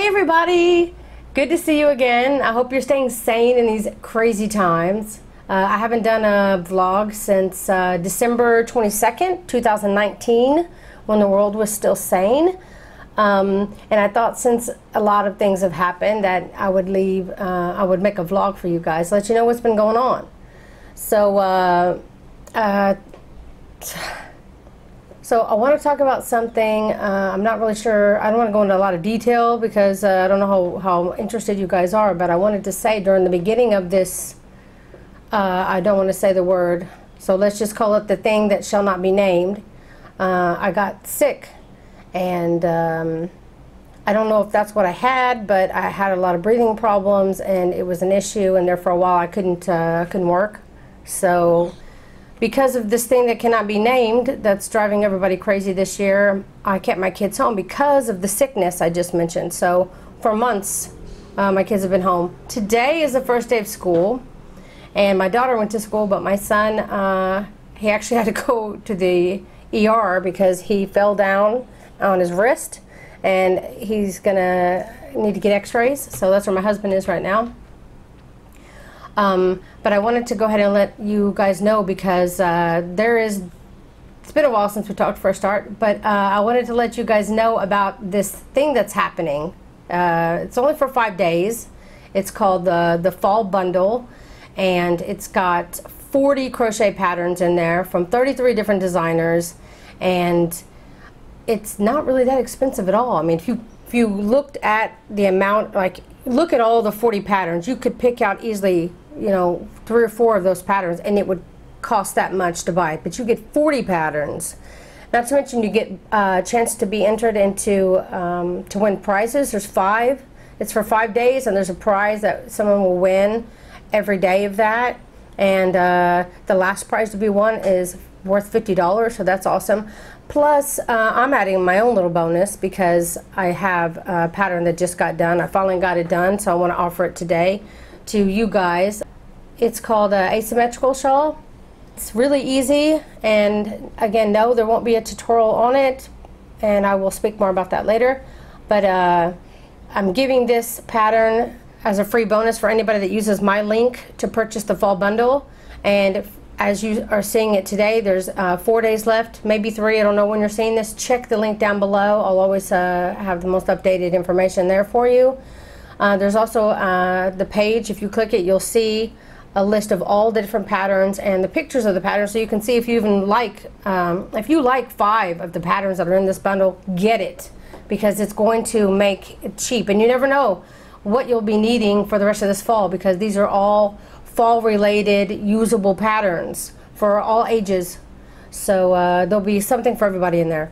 Hey everybody! Good to see you again. I hope you're staying sane in these crazy times. Uh, I haven't done a vlog since uh, December 22nd, 2019, when the world was still sane. Um, and I thought since a lot of things have happened that I would leave, uh, I would make a vlog for you guys, let you know what's been going on. So, uh, uh, so I want to talk about something. Uh, I'm not really sure. I don't want to go into a lot of detail because uh, I don't know how, how interested you guys are. But I wanted to say during the beginning of this, uh, I don't want to say the word. So let's just call it the thing that shall not be named. Uh, I got sick, and um, I don't know if that's what I had, but I had a lot of breathing problems, and it was an issue. And there for a while, I couldn't uh, couldn't work. So because of this thing that cannot be named that's driving everybody crazy this year, I kept my kids home because of the sickness I just mentioned. So for months, uh, my kids have been home. Today is the first day of school, and my daughter went to school, but my son, uh, he actually had to go to the ER because he fell down on his wrist, and he's gonna need to get x-rays. So that's where my husband is right now. Um, but I wanted to go ahead and let you guys know because uh, there is, it's been a while since we talked for a start, but uh, I wanted to let you guys know about this thing that's happening. Uh, it's only for five days. It's called the, the Fall Bundle, and it's got 40 crochet patterns in there from 33 different designers, and it's not really that expensive at all. I mean, if you if you looked at the amount, like look at all the 40 patterns, you could pick out easily you know, three or four of those patterns and it would cost that much to buy it. But you get 40 patterns. Not to mention you get uh, a chance to be entered into, um, to win prizes. There's five. It's for five days and there's a prize that someone will win every day of that. And uh, the last prize to be won is worth $50, so that's awesome. Plus, uh, I'm adding my own little bonus because I have a pattern that just got done. I finally got it done, so I want to offer it today to you guys. It's called an asymmetrical shawl. It's really easy and again no there won't be a tutorial on it and I will speak more about that later. But uh, I'm giving this pattern as a free bonus for anybody that uses my link to purchase the fall bundle. And as you are seeing it today there's uh, four days left maybe three I don't know when you're seeing this. Check the link down below. I'll always uh, have the most updated information there for you. Uh, there's also uh, the page. If you click it, you'll see a list of all the different patterns and the pictures of the patterns. So you can see if you even like um, if you like five of the patterns that are in this bundle get it because it's going to make it cheap. And you never know what you'll be needing for the rest of this fall because these are all fall related usable patterns for all ages. So uh, there'll be something for everybody in there.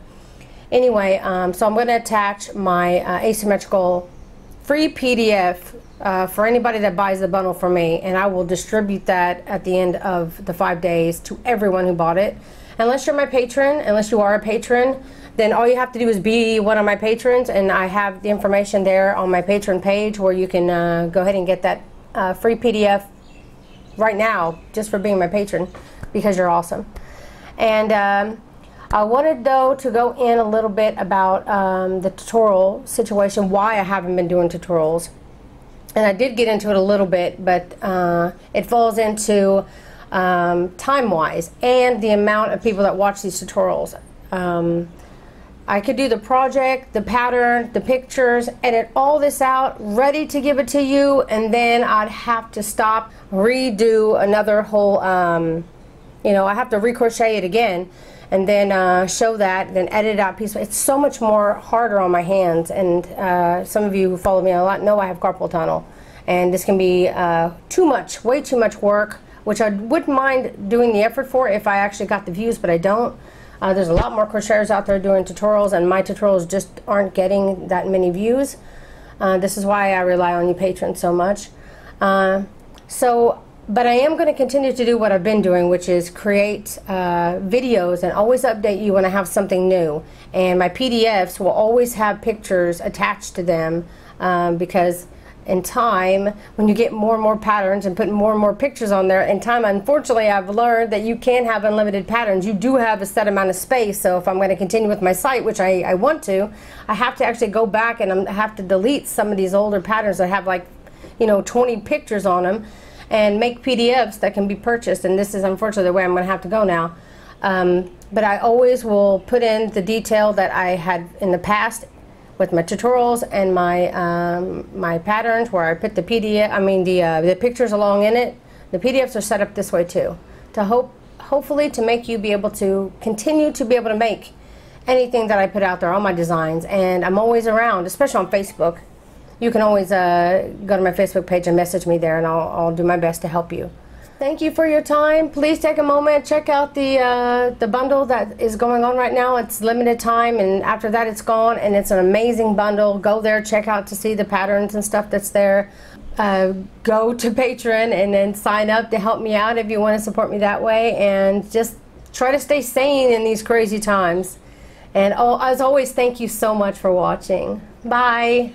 Anyway um, so I'm going to attach my uh, asymmetrical free PDF uh, for anybody that buys the bundle from me, and I will distribute that at the end of the five days to everyone who bought it. Unless you're my patron, unless you are a patron, then all you have to do is be one of my patrons, and I have the information there on my patron page where you can uh, go ahead and get that uh, free PDF right now just for being my patron because you're awesome. And um, I wanted though to go in a little bit about um, the tutorial situation, why I haven't been doing tutorials. And I did get into it a little bit, but uh, it falls into um, time-wise and the amount of people that watch these tutorials. Um, I could do the project, the pattern, the pictures, edit all this out, ready to give it to you, and then I'd have to stop, redo another whole, um, you know, I have to recrochet it again and then uh, show that, then edit it out piece. It's so much more harder on my hands. And uh, some of you who follow me a lot know I have carpal tunnel, and this can be uh, too much, way too much work, which I wouldn't mind doing the effort for if I actually got the views, but I don't. Uh, there's a lot more crocheters out there doing tutorials, and my tutorials just aren't getting that many views. Uh, this is why I rely on you patrons so much. Uh, so but I am going to continue to do what I've been doing, which is create uh, videos and always update you when I have something new. And my PDFs will always have pictures attached to them um, because in time when you get more and more patterns and put more and more pictures on there in time unfortunately i've learned that you can't have unlimited patterns you do have a set amount of space so if i'm going to continue with my site which i, I want to i have to actually go back and i have to delete some of these older patterns that have like you know 20 pictures on them and make pdfs that can be purchased and this is unfortunately the way i'm going to have to go now um, but i always will put in the detail that i had in the past with my tutorials and my um, my patterns where I put the PDF, I mean the uh, the pictures along in it. The PDFs are set up this way too, to hope hopefully to make you be able to continue to be able to make anything that I put out there, all my designs. And I'm always around, especially on Facebook. You can always uh, go to my Facebook page and message me there, and I'll, I'll do my best to help you. Thank you for your time. Please take a moment, check out the uh, the bundle that is going on right now. It's limited time, and after that, it's gone. And it's an amazing bundle. Go there, check out to see the patterns and stuff that's there. Uh, go to Patreon and then sign up to help me out if you want to support me that way. And just try to stay sane in these crazy times. And oh, as always, thank you so much for watching. Bye.